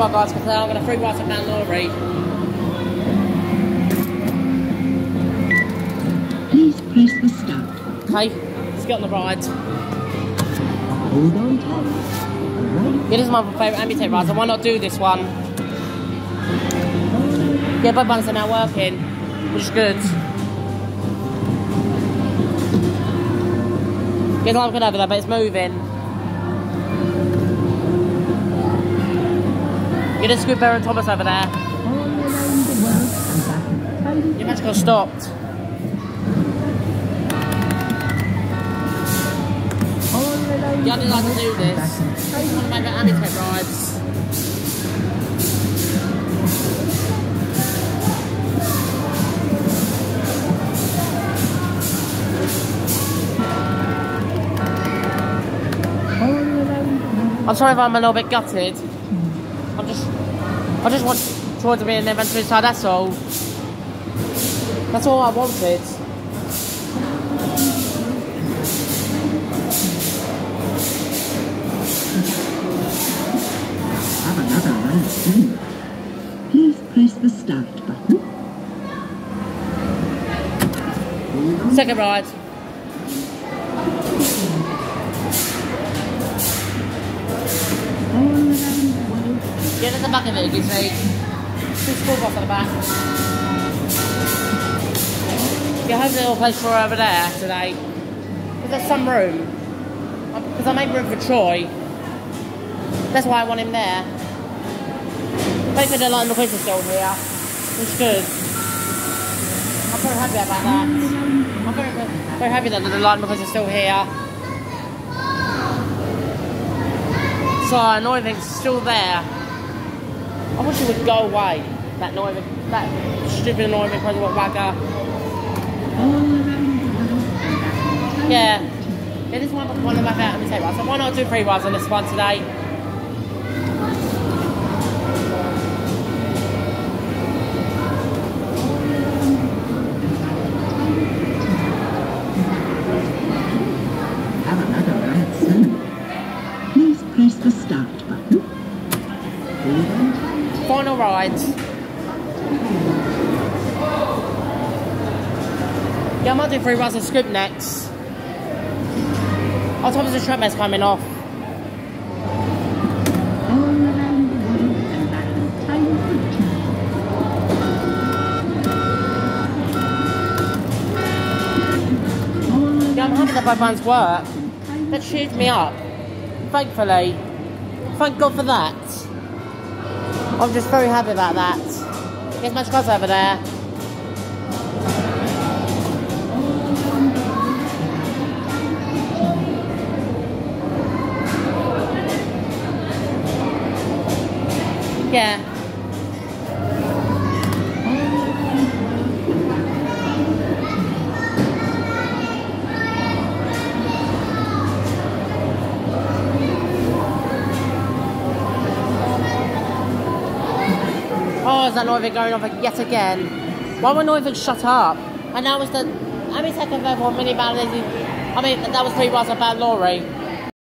right, guys, because I'm going to free ride some Balamory. Please press the start. Okay, let's get on the ride. Hold on tight. Yeah, this is my favourite Ambitech ride, so why not do this one? Yeah, both buttons are now working, which is good. It's not good over there, but it's moving. The Scoop Bear and Thomas over there. Your magical stopped. all around Yeah, I didn't like to do this. is one of my favourite Ambitech rides. I'm sorry if I'm a little bit gutted. I'm just, I just want Troy to be an adventure inside. That's all. That's all I wanted. Have another run soon. Eh? Please press the start button. Second ride. All around the world. Get in the back of it, you see. Two school off on the back. I hope there's a place for over there today. Is there some room? Because I made room for Troy. That's why I want him there. You the Lightning McQueen is still here. It's good. I'm very happy about that. I'm very, very, very happy that the Lightning McQueen is still here. So annoying thing's still there. I wish it would go away. That annoying, that stupid annoying and back. Tiny Yeah. Yeah, this one one of my favourite mistake rides. So why not do three rides on this one today? Please press the start button. On. Final rides. Yeah, I might do three rides of Scoop next. Top of oh, the trap mess coming off. Yeah, I'm happy that both ones work. That cheered me up. Thankfully. Thank God for that. I'm just very happy about that. There's much guys over there. Yeah. Oh, is that even going off yet again? Why won't even shut up? And that was the... How many seconds one mini ballad? I mean, that was three bars Balamory.